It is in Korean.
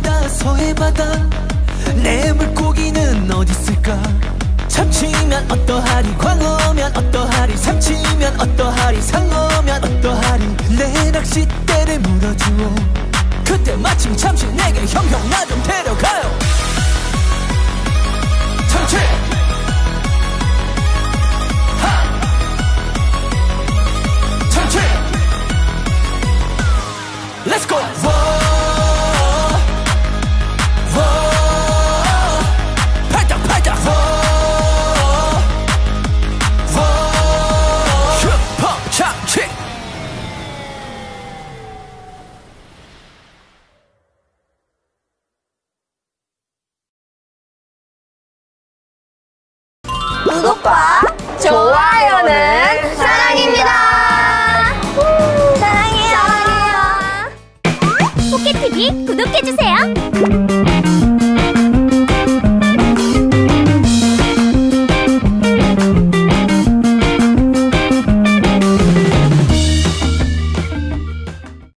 바다 서해 바다. 내 물고기는 어디 있을까? 참치면 어떠하리? 광어면 어떠하리? 삼치면 어떠하리? 상어면 어떠하리? 내 낚싯대를 물어주어. 그때 마침 잠시 내게 형형 나 좀 데려가. 구독과 좋아요는 사랑입니다. 사랑해요. 포켓TV 구독해주세요.